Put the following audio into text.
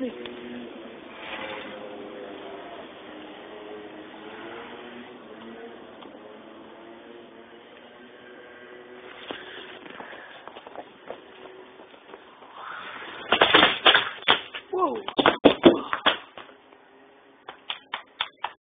me. Whoa.